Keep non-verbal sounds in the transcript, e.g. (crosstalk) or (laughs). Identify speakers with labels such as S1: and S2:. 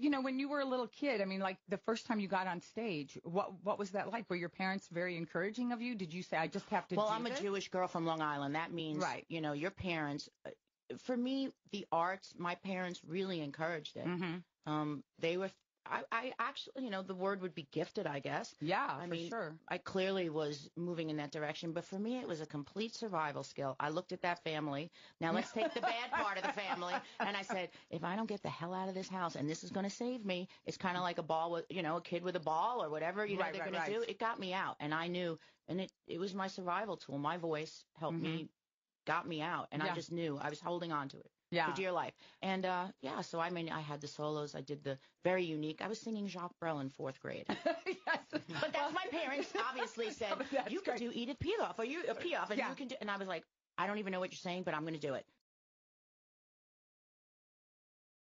S1: you know, when you were a little kid, I mean, like the first time you got on stage, what what was that like? Were your parents very encouraging of you? Did you say, I just have to
S2: Well, I'm a? Jewish girl from Long Island. That means,
S1: Right.
S2: you know, your parents. uh, For me, the arts, my parents really encouraged it.
S1: Mhm.
S2: Um, they were. I, I actually, you know, the word would be gifted, I guess.
S1: Yeah,
S2: I
S1: for
S2: mean,
S1: sure.
S2: I clearly was moving in that direction, but for me, it was a complete survival skill. I looked at that family. Now let's take the bad part of the family, (laughs) and I said, if I don't get the hell out of this house, and this is going to save me, it's kind of like a ball with, you know, a kid with a ball or whatever, you know,
S1: Right,
S2: they're
S1: right,
S2: going to do. It got me out, and I knew, and it it was my survival tool. My voice helped mm-hmm. me, got me out, and.
S1: Yeah.
S2: I just knew I was holding on to it.
S1: Yeah.
S2: For dear life. And uh yeah, so I mean I had the solos, I did the very unique. I was singing Jacques Brel in fourth grade. (laughs)
S1: yes.
S2: But that's my parents obviously (laughs) said
S1: That's
S2: you
S1: great.
S2: do Edith Piaf or you uh, Piaf and
S1: Yeah.
S2: you can do and I was like I don't even know what you're saying, but I'm going to do it.